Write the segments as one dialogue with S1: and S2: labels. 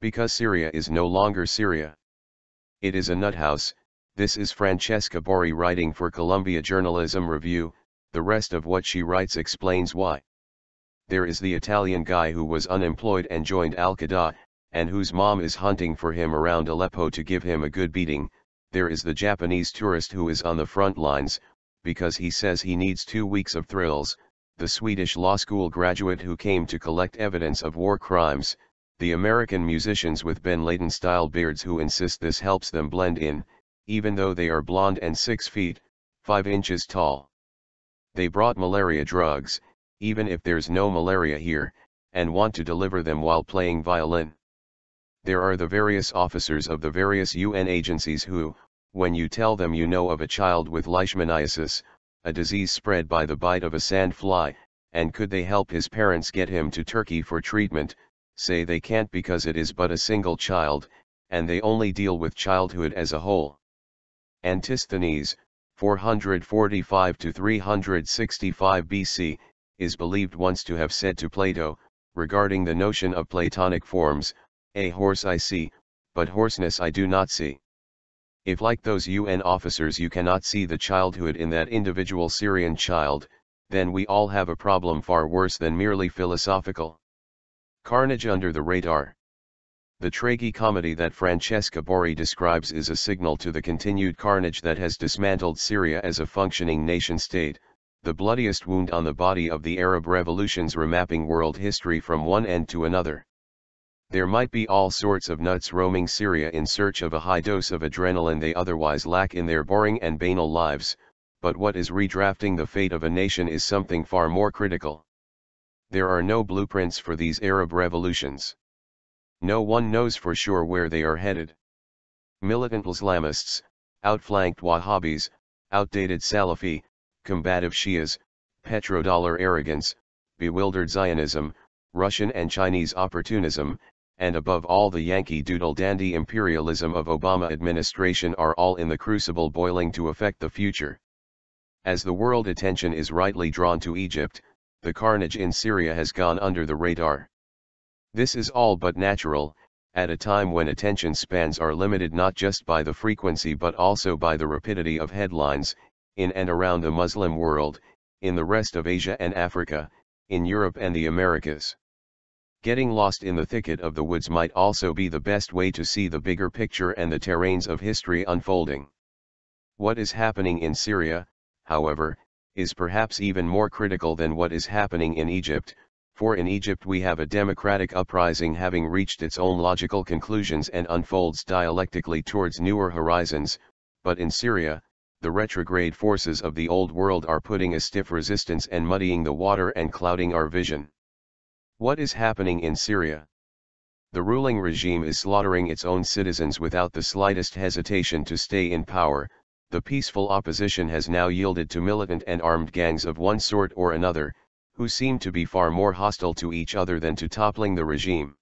S1: Because Syria is no longer Syria. It is a nut house, this is Francesca Borri writing for Columbia Journalism Review, the rest of what she writes explains why. There is the Italian guy who was unemployed and joined Al-Qaeda, and whose mom is hunting for him around Aleppo to give him a good beating, there is the Japanese tourist who is on the front lines, because he says he needs two weeks of thrills, the Swedish law school graduate who came to collect evidence of war crimes, the American musicians with bin Laden-style beards who insist this helps them blend in, even though they are blonde and 6 feet, 5 inches tall. They brought malaria drugs, even if there's no malaria here, and want to deliver them while playing violin. There are the various officers of the various UN agencies who, when you tell them you know of a child with leishmaniasis, a disease spread by the bite of a sand fly, and could they help his parents get him to Turkey for treatment, say they can't because it is but a single child, and they only deal with childhood as a whole. Antisthenes, 445 to 365 BC, is believed once to have said to Plato, regarding the notion of Platonic forms, a horse I see, but horseness I do not see. If like those UN officers you cannot see the childhood in that individual Syrian child, then we all have a problem far worse than merely philosophical. Carnage under the radar. The tragi-comedy that Francesca Borri describes is a signal to the continued carnage that has dismantled Syria as a functioning nation-state, the bloodiest wound on the body of the Arab revolutions remapping world history from one end to another. There might be all sorts of nuts roaming Syria in search of a high dose of adrenaline they otherwise lack in their boring and banal lives, but what is redrafting the fate of a nation is something far more critical. There are no blueprints for these Arab revolutions. No one knows for sure where they are headed. Militant Islamists, outflanked Wahhabis, outdated Salafi, combative Shias, petrodollar arrogance, bewildered Zionism, Russian and Chinese opportunism, and above all the Yankee Doodle dandy imperialism of Obama administration are all in the crucible boiling to affect the future. As the world attention is rightly drawn to Egypt, the carnage in Syria has gone under the radar. This is all but natural, at a time when attention spans are limited not just by the frequency but also by the rapidity of headlines, in and around the Muslim world, in the rest of Asia and Africa, in Europe and the Americas. Getting lost in the thicket of the woods might also be the best way to see the bigger picture and the terrains of history unfolding. What is happening in Syria, however, is perhaps even more critical than what is happening in Egypt, for in Egypt we have a democratic uprising having reached its own logical conclusions and unfolds dialectically towards newer horizons, but in Syria, the retrograde forces of the old world are putting a stiff resistance and muddying the water and clouding our vision. What is happening in Syria? The ruling regime is slaughtering its own citizens without the slightest hesitation to stay in power, the peaceful opposition has now yielded to militant and armed gangs of one sort or another, who seem to be far more hostile to each other than to toppling the regime.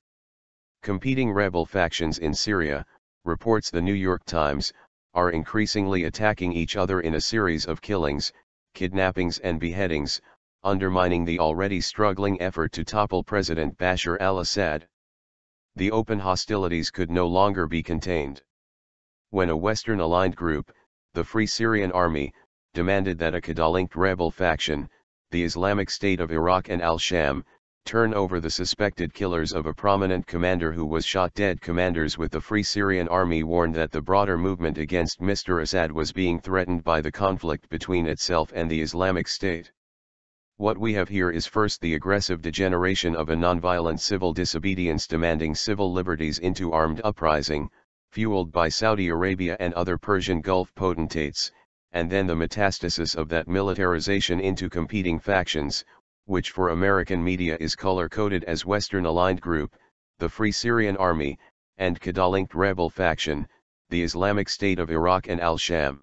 S1: Competing rebel factions in Syria, reports the New York Times, are increasingly attacking each other in a series of killings, kidnappings and beheadings, undermining the already struggling effort to topple President Bashar al-Assad. The open hostilities could no longer be contained. When a Western-aligned group, the Free Syrian Army, demanded that a Qaeda-linked rebel faction, the Islamic State of Iraq and al-Sham, turn over the suspected killers of a prominent commander who was shot dead commanders with the Free Syrian Army warned that the broader movement against Mr. Assad was being threatened by the conflict between itself and the Islamic State. What we have here is first the aggressive degeneration of a nonviolent civil disobedience demanding civil liberties into armed uprising, fueled by Saudi Arabia and other Persian Gulf potentates, and then the metastasis of that militarization into competing factions, which for American media is color-coded as Western-aligned group, the Free Syrian Army, and Qaeda-linked rebel faction, the Islamic State of Iraq and al-Sham.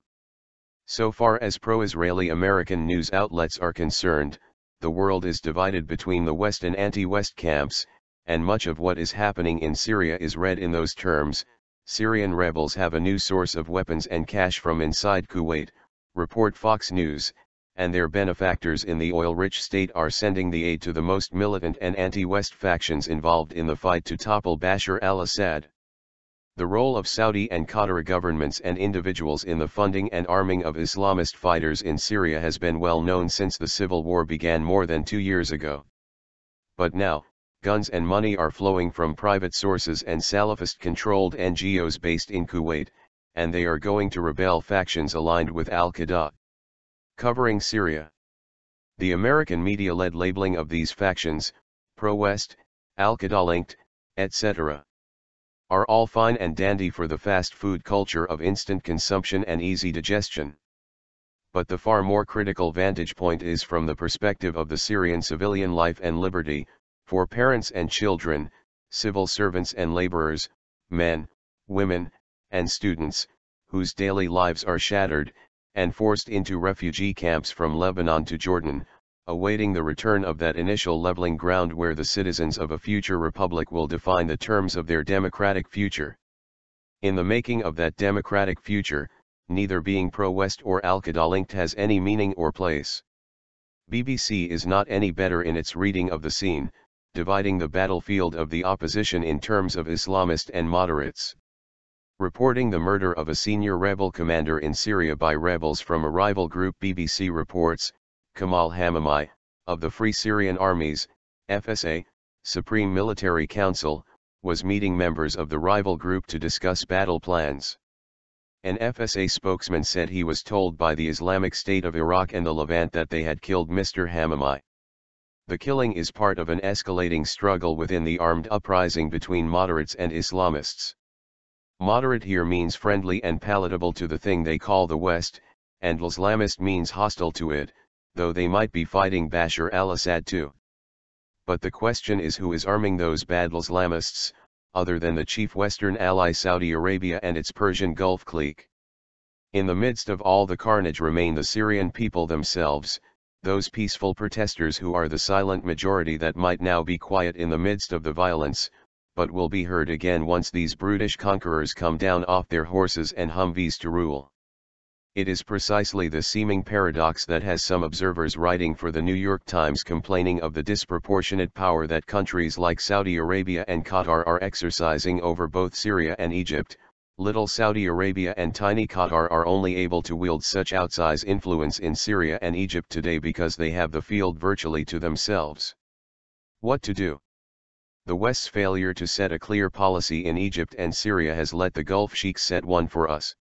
S1: So far as pro-Israeli American news outlets are concerned, the world is divided between the West and anti-West camps, and much of what is happening in Syria is read in those terms, Syrian rebels have a new source of weapons and cash from inside Kuwait, report Fox News, and their benefactors in the oil-rich state are sending the aid to the most militant and anti-West factions involved in the fight to topple Bashar al-Assad. The role of Saudi and Qatar governments and individuals in the funding and arming of Islamist fighters in Syria has been well known since the civil war began more than two years ago. But now, guns and money are flowing from private sources and Salafist-controlled NGOs based in Kuwait, and they are going to rebel factions aligned with al-Qaeda. Covering Syria. The American media-led labeling of these factions, pro-West, al-Qaeda-linked, etc are all fine and dandy for the fast food culture of instant consumption and easy digestion. But the far more critical vantage point is from the perspective of the Syrian civilian life and liberty, for parents and children, civil servants and laborers, men, women, and students, whose daily lives are shattered, and forced into refugee camps from Lebanon to Jordan, awaiting the return of that initial leveling ground where the citizens of a future republic will define the terms of their democratic future. In the making of that democratic future, neither being pro-West or Al-Qaeda linked has any meaning or place. BBC is not any better in its reading of the scene, dividing the battlefield of the opposition in terms of Islamist and moderates. Reporting the murder of a senior rebel commander in Syria by rebels from a rival group BBC reports, Kamal Hamami, of the Free Syrian Armies, FSA, Supreme Military Council, was meeting members of the rival group to discuss battle plans. An FSA spokesman said he was told by the Islamic State of Iraq and the Levant that they had killed Mr. Hamami. The killing is part of an escalating struggle within the armed uprising between moderates and Islamists. Moderate here means friendly and palatable to the thing they call the West, and Islamist means hostile to it, though they might be fighting Bashar al-Assad too. But the question is who is arming those bad Islamists, other than the chief Western ally Saudi Arabia and its Persian Gulf clique. In the midst of all the carnage remain the Syrian people themselves, those peaceful protesters who are the silent majority that might now be quiet in the midst of the violence, but will be heard again once these brutish conquerors come down off their horses and Humvees to rule. It is precisely the seeming paradox that has some observers writing for the New York Times complaining of the disproportionate power that countries like Saudi Arabia and Qatar are exercising over both Syria and Egypt. Little Saudi Arabia and tiny Qatar are only able to wield such outsized influence in Syria and Egypt today because they have the field virtually to themselves. What to do? The West's failure to set a clear policy in Egypt and Syria has let the Gulf sheiks set one for us.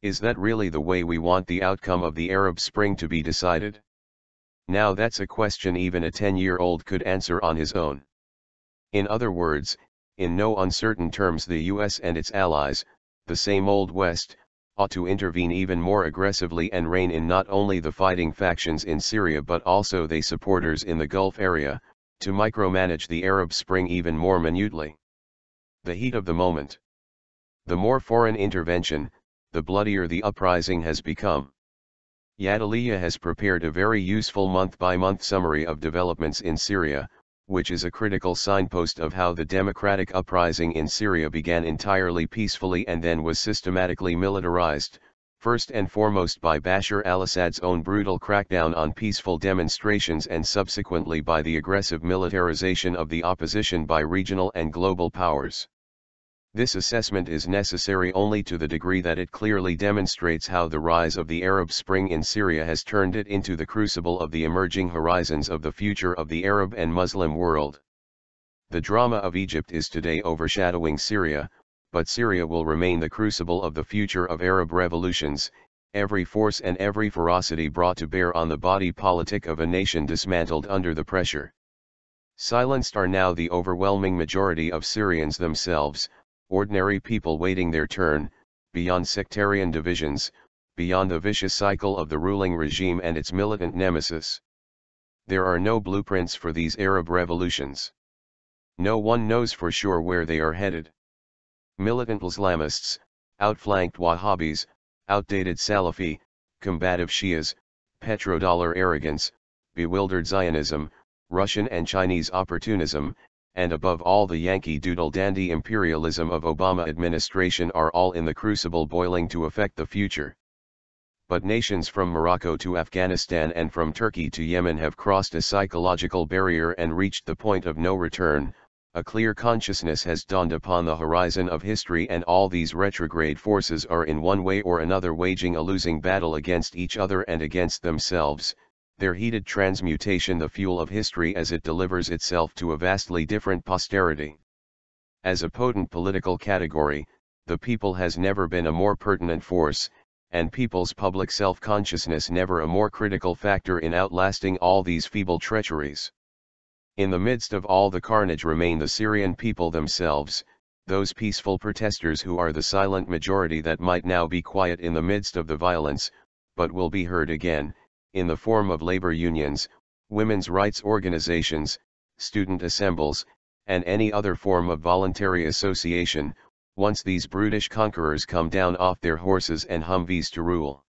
S1: Is that really the way we want the outcome of the Arab Spring to be decided? Now that's a question even a 10-year-old could answer on his own. In other words, in no uncertain terms the US and its allies, the same old West, ought to intervene even more aggressively and rein in not only the fighting factions in Syria but also the supporters in the Gulf area, to micromanage the Arab Spring even more minutely. The heat of the moment. The more foreign intervention, the bloodier the uprising has become. Jadaliyya has prepared a very useful month-by-month summary of developments in Syria, which is a critical signpost of how the democratic uprising in Syria began entirely peacefully and then was systematically militarized, first and foremost by Bashar al-Assad's own brutal crackdown on peaceful demonstrations and subsequently by the aggressive militarization of the opposition by regional and global powers. This assessment is necessary only to the degree that it clearly demonstrates how the rise of the Arab Spring in Syria has turned it into the crucible of the emerging horizons of the future of the Arab and Muslim world. The drama of Egypt is today overshadowing Syria, but Syria will remain the crucible of the future of Arab revolutions, every force and every ferocity brought to bear on the body politic of a nation dismantled under the pressure. Silenced are now the overwhelming majority of Syrians themselves, ordinary people waiting their turn, beyond sectarian divisions, beyond the vicious cycle of the ruling regime and its militant nemesis. There are no blueprints for these Arab revolutions. No one knows for sure where they are headed. Militant Islamists, outflanked Wahhabis, outdated Salafi, combative Shias, petrodollar arrogance, bewildered Zionism, Russian and Chinese opportunism, and above all the Yankee Doodle dandy imperialism of Obama administration are all in the crucible boiling to affect the future. but nations from Morocco to Afghanistan and from Turkey to Yemen have crossed a psychological barrier and reached the point of no return, a clear consciousness has dawned upon the horizon of history and all these retrograde forces are in one way or another waging a losing battle against each other and against themselves, their heated transmutation the fuel of history as it delivers itself to a vastly different posterity. As a potent political category, the people has never been a more pertinent force, and people's public self-consciousness never a more critical factor in outlasting all these feeble treacheries. In the midst of all the carnage remain the Syrian people themselves, those peaceful protesters who are the silent majority that might now be quiet in the midst of the violence, but will be heard again, in the form of labor unions, women's rights organizations, student assembles, and any other form of voluntary association, once these brutish conquerors come down off their horses and Humvees to rule.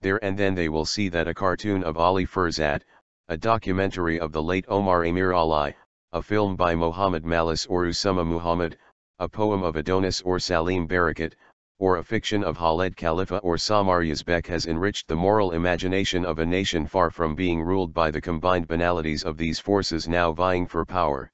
S1: There and then they will see that a cartoon of Ali Ferzat, a documentary of the late Omar Amiralay, a film by Mohammad Malas or Usama Muhammad, a poem of Adonis or Salim Barakat, or a fiction of Khaled Khalifa or Samar Yazbek has enriched the moral imagination of a nation far from being ruled by the combined banalities of these forces now vying for power.